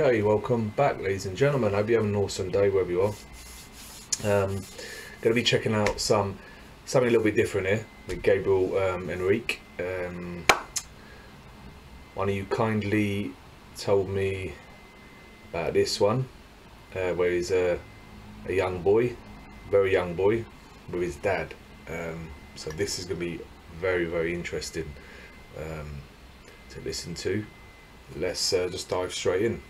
Okay, welcome back, ladies and gentlemen. I hope you have an awesome day wherever you are. Um, going to be checking out some something a little bit different here with Gabriel um, Henrique. Um, one of you kindly told me about this one, uh, where he's a, a young boy, very young boy, with his dad. Um, so this is going to be very, very interesting um, to listen to let's uh, just dive straight in.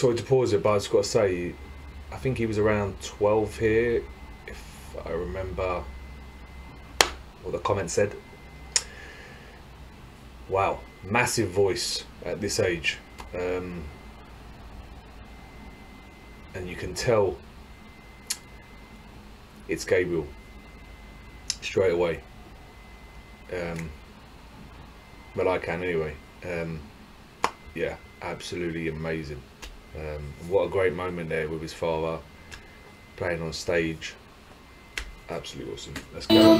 Sorry to pause it, but I just got to say, I think he was around 12 here, if I remember what the comment said. Wow, massive voice at this age. Um, and you can tell it's Gabriel straight away. Um, but I can anyway. Um, yeah, absolutely amazing. Um, what a great moment there with his father playing on stage. Absolutely awesome. Let's go.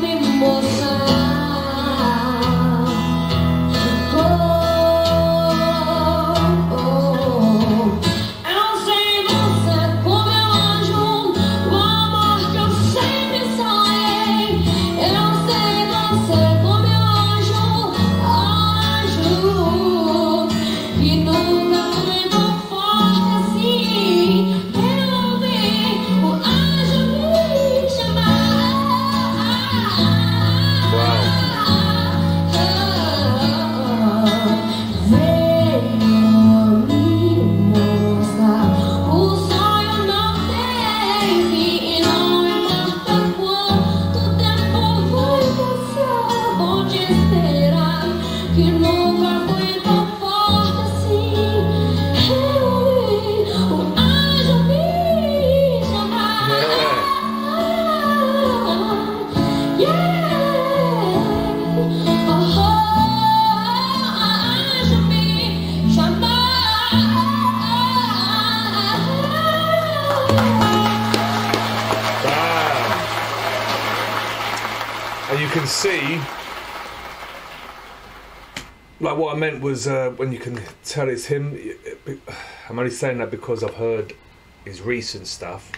Can see, like what I meant was uh, when you can tell it's him. I'm only saying that because I've heard his recent stuff,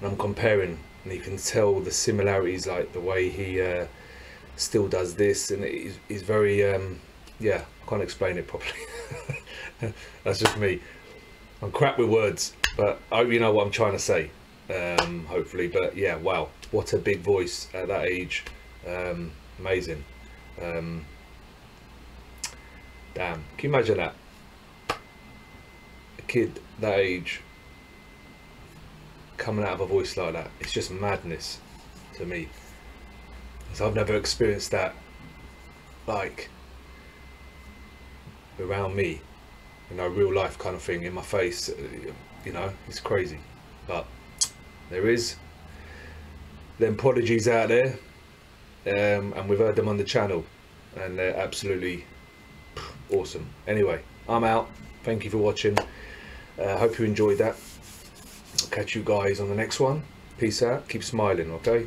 and I'm comparing, and you can tell the similarities, like the way he uh, still does this, and he's, he's very, um, yeah, I can't explain it properly. That's just me. I'm crap with words, but I hope you know what I'm trying to say. Um, hopefully, but yeah, wow, what a big voice at that age. Um, amazing. Um, damn, can you imagine that? A kid that age coming out of a voice like that. It's just madness to me. So I've never experienced that like around me you know real life kind of thing in my face you know it's crazy but there is them prodigies out there um, and we've heard them on the channel and they're absolutely awesome. Anyway I'm out. Thank you for watching. Uh, hope you enjoyed that. I'll catch you guys on the next one. Peace out. Keep smiling okay